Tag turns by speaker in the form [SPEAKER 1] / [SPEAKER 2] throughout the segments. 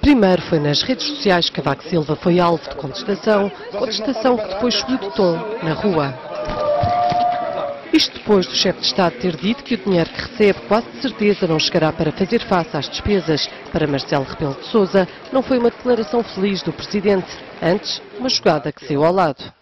[SPEAKER 1] Primeiro foi nas redes sociais que Cavaco Silva foi alvo de contestação, contestação que depois subiu de tom na rua. Isto depois do chefe de Estado ter dito que o dinheiro que recebe quase de certeza não chegará para fazer face às despesas. Para Marcelo Rebelo de Sousa, não foi uma declaração feliz do Presidente, antes uma jogada que saiu ao lado.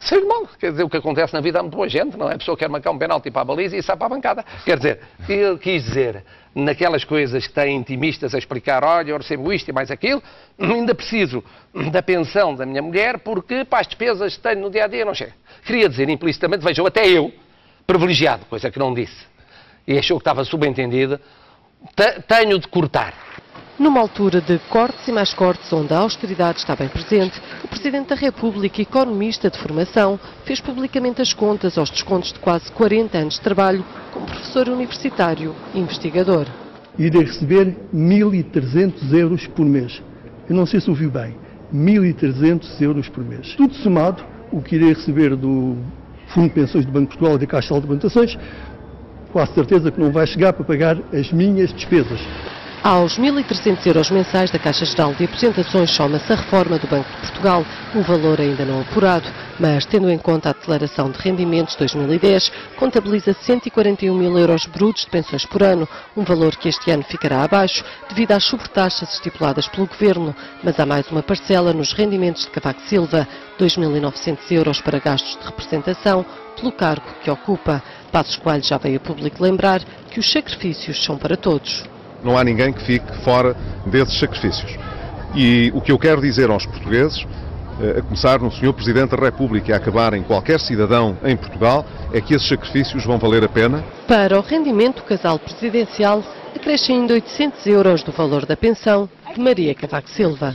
[SPEAKER 2] Saiu mal. Quer dizer, o que acontece na vida há muito boa gente, não é? A pessoa quer marcar um penalti para a baliza e sai para a bancada. Quer dizer, ele quis dizer, naquelas coisas que têm intimistas a explicar, olha, eu recebo isto e mais aquilo, ainda preciso da pensão da minha mulher porque para as despesas que tenho no dia a dia não chega. Queria dizer implicitamente, vejam, até eu, privilegiado, coisa que não disse, e achou que estava subentendido, tenho de cortar.
[SPEAKER 1] Numa altura de cortes e mais cortes, onde a austeridade está bem presente, o Presidente da República, economista de formação, fez publicamente as contas aos descontos de quase 40 anos de trabalho como professor universitário e investigador.
[SPEAKER 3] Irei receber 1.300 euros por mês. Eu não sei se ouviu bem. 1.300 euros por mês. Tudo somado, o que irei receber do Fundo de Pensões do Banco de Portugal e da Caixa de Alimentações, quase certeza que não vai chegar para pagar as minhas despesas.
[SPEAKER 1] Aos 1.300 euros mensais da Caixa Geral de Apresentações soma-se a reforma do Banco de Portugal, um valor ainda não apurado, mas tendo em conta a declaração de rendimentos 2010, contabiliza 141 mil euros brutos de pensões por ano, um valor que este ano ficará abaixo devido às sobretaxas estipuladas pelo Governo, mas há mais uma parcela nos rendimentos de Cavaco Silva, 2.900 euros para gastos de representação pelo cargo que ocupa. Passos Coelho já veio a público lembrar que os sacrifícios são para todos.
[SPEAKER 4] Não há ninguém que fique fora desses sacrifícios. E o que eu quero dizer aos portugueses, eh, a começar no Sr. Presidente da República e a acabar em qualquer cidadão em Portugal, é que esses sacrifícios vão valer a pena.
[SPEAKER 1] Para o rendimento, casal presidencial acresce ainda 800 euros do valor da pensão de Maria Cavaco Silva.